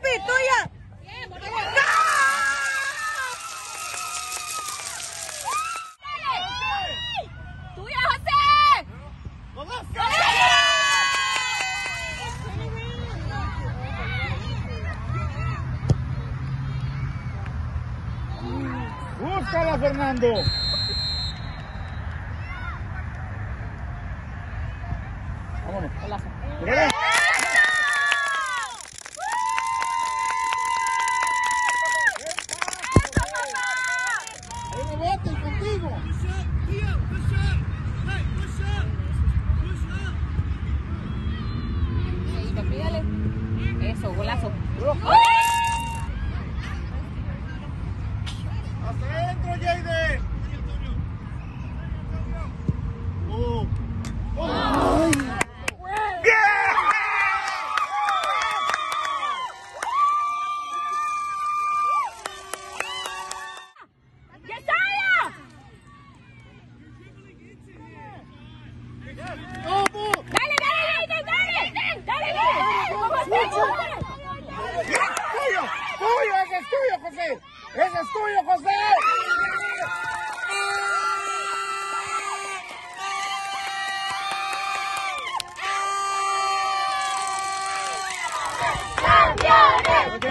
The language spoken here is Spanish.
Lupe, Toya. Búscala, Fernando. Golazo. Hasta adentro, Jaden. Oh. Oh. ¡Ese es tuyo, José! ¡Campeones!